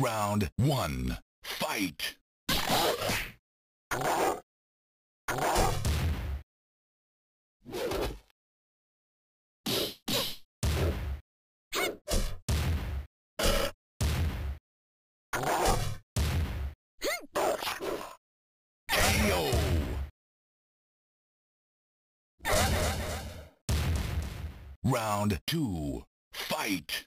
Round one. Fight! Round two. Fight!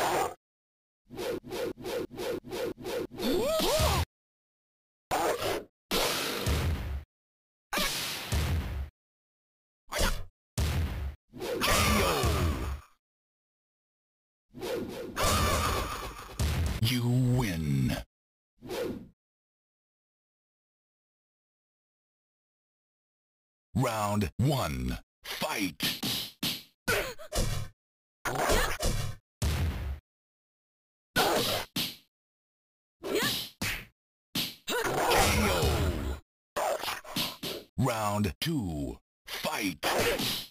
You win. Round one. Fight! Round two. Fight!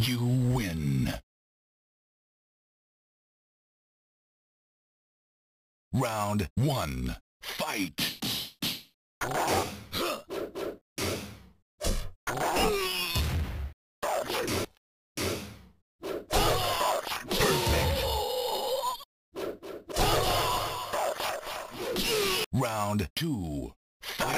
You win. Round one. Fight! Round two. Fight!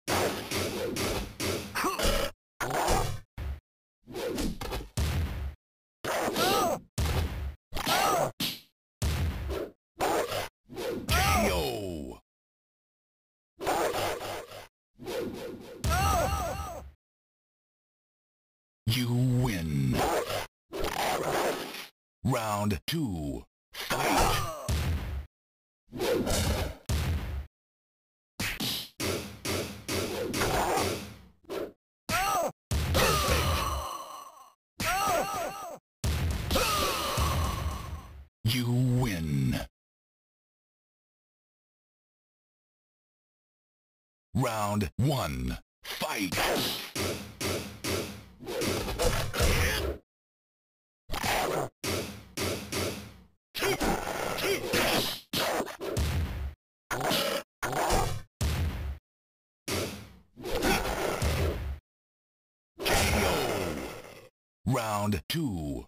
Round two. Fight! You win. Round one. Fight! KO. Round two.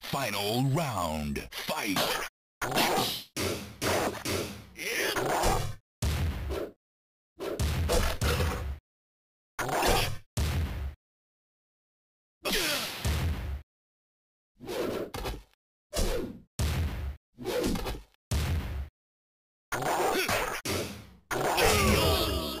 Final round. Fight! KO.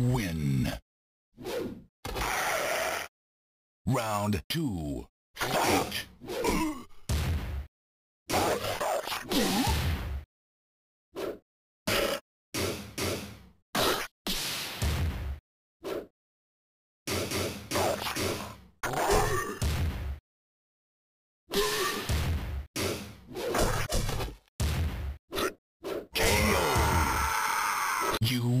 win. Round two. Fight! You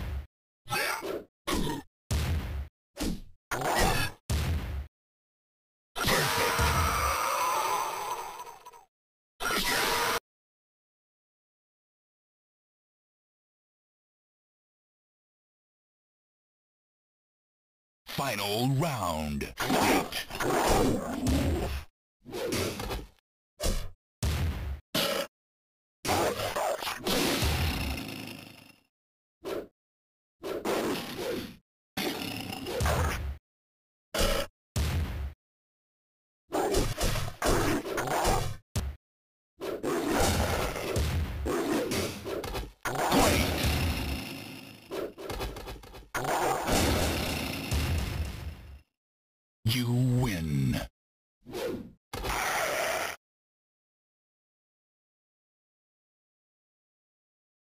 Final round. Fight!